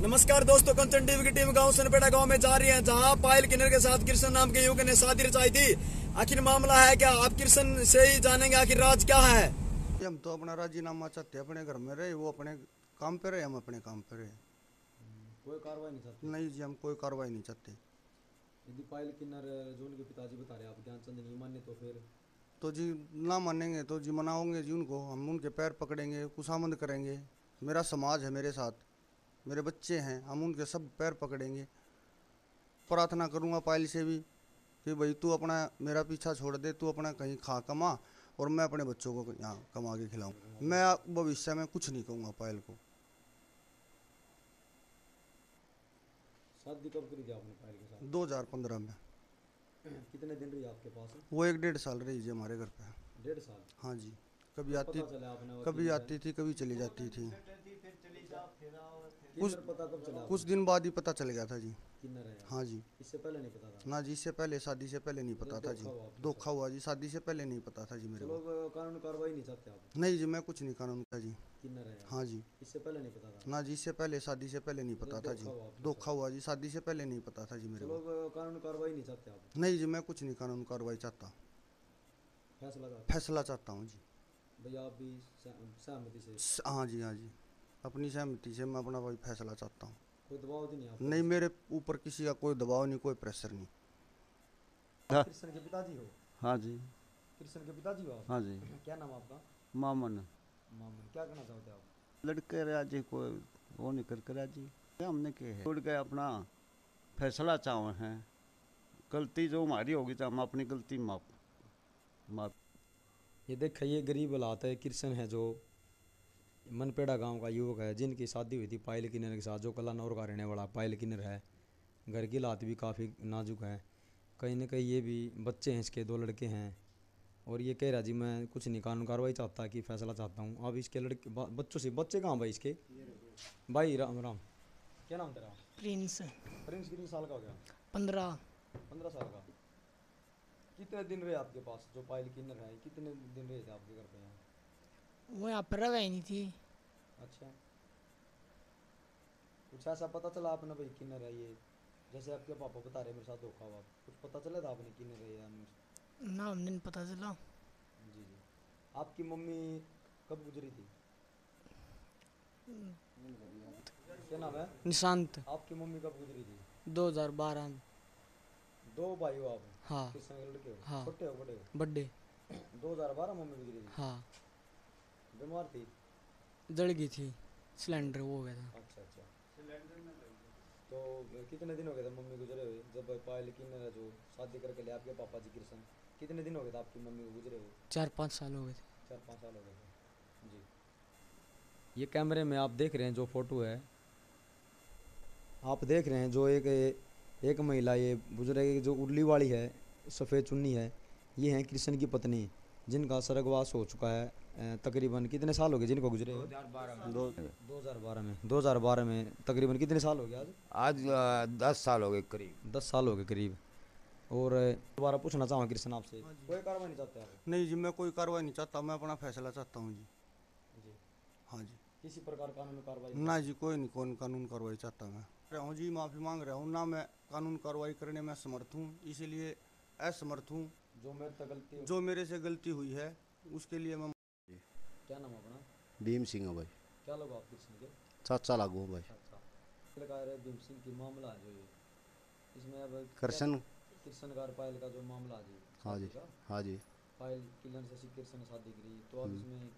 नमस्कार दोस्तों कंचन टीवी की टीम गाँव सनपेटा गाँव में जा रही है जहाँ पायल किन्नर के साथ कृष्ण नाम के युवक ने शादी रचाई थी। आखिर मामला है क्या? आप कृष्ण से ही जानेंगे आखिर राज क्या है। हम तो अपना राजीनामा चाहते हैं अपने घर में रहे वो अपने काम पे रहे हम अपने काम पे रहे। कोई कार्रवाई नहीं चाहती? नहीं जी हम कोई कार्रवाई नहीं चाहते। यदि पायल किन्नर जो उनके पिताजी बता रहे आप ध्यानचंद नहीं माने तो फिर? तो जी ना मानेंगे तो जी मनाओगे जी उनको। हम उनके पैर पकड़ेंगे खुशामंद करेंगे। मेरा समाज है मेरे साथ। मेरे बच्चे हैं हम उनके सब पैर पकड़ेंगे। प्रार्थना करूँगा पायल से भी कि भाई तू अपना मेरा पीछा छोड़ दे तू अपना कहीं खा कमा और मैं अपने बच्चों को यहाँ कमा के खिलाऊँ। मैं भविष्य में कुछ नहीं कहूँगा पायल को। शादी कब करी थी आपने पायल के साथ? 2015 में। कितने दिन रही आपके पास? है? वो एक डेढ़ साल रही जी हमारे घर पे। डेढ़ साल? हाँ जी कभी आती कभी आती थी कभी चली जाती थी। कुछ पता कब चला कुछ दिन बाद ही पता चल गया था जी। हाँ जी। इससे पहले नहीं पता था? ना जी इससे पहले शादी से पहले नहीं पता था जी। धोखा हुआ जी शादी से पहले नहीं पता था जी मेरे को। कानून कार्रवाई नहीं चाहते आप? नहीं जी मैं कुछ नहीं कानून का जी। हाँ जी। इससे पहले नहीं पता था? ना जी इससे पहले शादी से पहले नहीं पता था जी। धोखा हुआ आपके धोखा हुआ जी शादी से पहले नहीं पता था जी मेरे को। कानून कार्रवाई नहीं चाहते आप? नहीं जी मैं कुछ नहीं कानून कार्रवाई चाहता। फैसला चाहता हूँ? जी। भैया आप भी सहमति से हाँ जी हाँ जी। अपनी सहमति से मैं अपना भाई फैसला चाहता हूँ। कोई दबाव तो नहीं नहीं मेरे ऊपर किसी का कोई दबाव नहीं कोई प्रेशर नहीं। कृष्ण के पिताजी हो? हाँ जी। कृष्ण के पिताजी हो हाँ जी। क्या नाम आपका? मामन। मामून क्या कहना चाहते आप? लड़के राज़ी को वो नहीं करके राज़ी। हमने किए है। उड़ गए अपना फैसला चाहे हैं। गलती जो हमारी होगी तो हम अपनी गलती माफ़ माफ़ ये देख ये गरीब हालात है कृष्ण है जो मनपेड़ा गाँव का युवक है जिनकी शादी हुई थी पायल किन्नर के साथ जो कलानौर का रहने वाला पायल किन्नर है। घर की लात भी काफ़ी नाजुक है। कहीं ना कहीं ये भी बच्चे हैं इसके दो लड़के हैं। और ये कह रहा जी मैं कुछ नहीं कानून कार्रवाई चाहता कि फैसला चाहता हूँ। अब इसके लड़के बच्चों से बच्चे कहाँ भाई इसके? भाई राम राम। क्या नाम तेरा? प्रिंस। प्रिंस कितने साल का हो गया? पंद्रह। पंद्रह साल का। कितने दिन रहे आपके पास जो पायल किन्नर है? कितने दिन रहे थे आपके घर पे? यहाँ वो यहाँ पर रह नहीं थी अच्छा कुछ ऐसा पता चला आपने भाई किन्नर है ये जैसे आपके पापा बता रहे मेरे साथ धोखा हुआ कुछ पता चला था आपने किन्नर है या ना हमने पता चला जी जी आपकी मम्मी कब गुजरी थी क्या नाम है निशांत आपकी मम्मी कब गुजरी थी 2012 में दो भाई हो आप हाँ किस के लड़के हो हाँ। छोटे हो बड़े हो बर्थडे 2012 मम्मी गुजरी थी हाँ बीमार थी? जल गई थी। सिलेंडर वो हो गया था। अच्छा अच्छा। तो कितने दिन हो गए थे मम्मी गुजरे हुए? जब पायल किन्नर है जो शादी करके ले आपके पापा जी कृष्ण कितने दिन हो गए थे आपकी मम्मी को गुजरे हुए? चार पाँच साल हो गए थे। चार पाँच साल हो गए थे। जी। ये कैमरे में आप देख रहे हैं जो फ़ोटो है? आप देख रहे हैं जो एक एक महिला ये बुज़ुर्ग जो उर्ली वाली है सफ़ेद चुन्नी है ये हैं कृष्ण की पत्नी। जिनका स्वर्गवास हो चुका है तकरीबन कितने साल हो गए जिनको गुजरे दो 2012 में। 2012 में। तकरीबन कितने साल हो गए आज? आज दस साल हो गए करीब। दस साल हो गए करीब। और दोबारा पूछना चाहूँगा कृष्ण आपसे कोई कार्रवाई नहीं चाहते नहीं जी मैं कोई कार्रवाई नहीं चाहता मैं अपना फैसला चाहता हूँ जी। जी। हाँ जी। किसी प्रकार कानूनी कार्रवाई? ना जी कोई नहीं कौन कानून कार्रवाई चाहता मैं। रहा हूँ जी माफ़ी मांग रहा हूँ। ना मैं कानून कार्रवाई करने में समर्थ हूँ इसीलिए असमर्थ हूँ। जो मेरे तक गलती हो जो मेरे से गलती हुई है उसके लिए मैं क्या नाम अपना? भीम सिंह है भाई। क्या लोग आप कृष्ण के? चाचा लागू हूँ भाई। अच्छा। लगा रहे भीम सिंह की मामला है जो ये। इसमें अब कृष्ण। कृष्ण का और पायल का जो मामला है हाँ जी। हाँ जी। पायल किलन से श्री कृष्ण शादी करी तो अब इसमें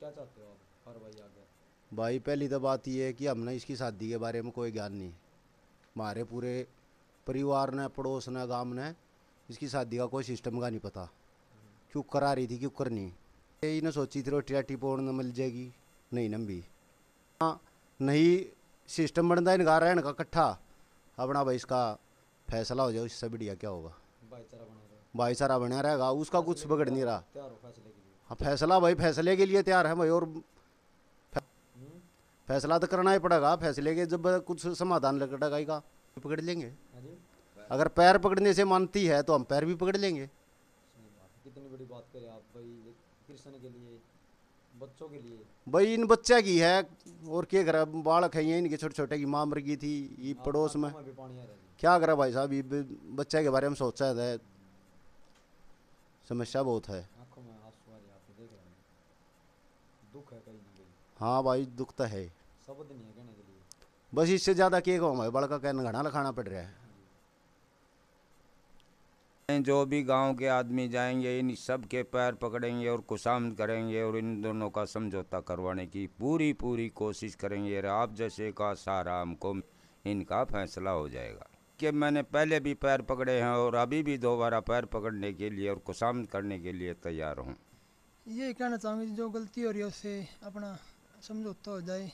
क्या चाहते हो आप? कार्रवाई आगे। भाई पहली तो बात ये है कि हमने इसकी शादी के बारे में कोई ज्ञान नहीं हमारे पूरे परिवार ने पड़ोस ने गाँव ने इसकी शादी का कोई सिस्टम का नहीं पता। क्यों करा रही थी क्यों करनी? यही न सोची थी रोटी राटी पोड़ न मिल जाएगी। नहीं नंबी। हाँ नहीं सिस्टम बनता इनका रहने का इकट्ठा अपना भाई इसका फैसला हो जाए इससे बढ़िया क्या होगा? भाईचारा बना रहे। रहेगा उसका कुछ बिगड़ नहीं रहा। तैयार हो फैसले भाई फैसले के लिए तैयार है भाई और हम्म? फैसला तो करना ही पड़ेगा फैसले के जब कुछ समाधान लगेगा ही का। पकड़ लेंगे। हाँ अगर पैर पकड़ने से मानती है तो हम पैर भी पकड़ लेंगे। कितनी बड़ी बात करें आप भाई कृष्ण के लिए बच्चों के लिए। भाई इन बच्चा की है और क्या करा बालक है ये इनके छोटे छोटे की माँ मर गई थी ये पड़ोस में। क्या करा भाई साहब ये बच्चे के बारे में सोचा है समस्या बहुत है। हैं, भाई दुख तो है। बस इससे ज़्यादा क्या कहूँ भाई बड़का कहना घना लखाना पड़ रहा है। जो भी गाँव के आदमी जाएँगे, इन सब के पैर पकड़ेंगे और कुशामद करेंगे और इन दोनों का समझौता करवाने की पूरी पूरी कोशिश करेंगे। आप जैसे का सारा हमको इनका फैसला हो जाएगा कि मैंने पहले भी पैर पकड़े हैं और अभी भी दोबारा पैर पकड़ने के लिए और कुशामद करने के लिए तैयार हूँ। ये कहना चाहूँगी जो गलती हो रही है उससे अपना समझौता हो जाए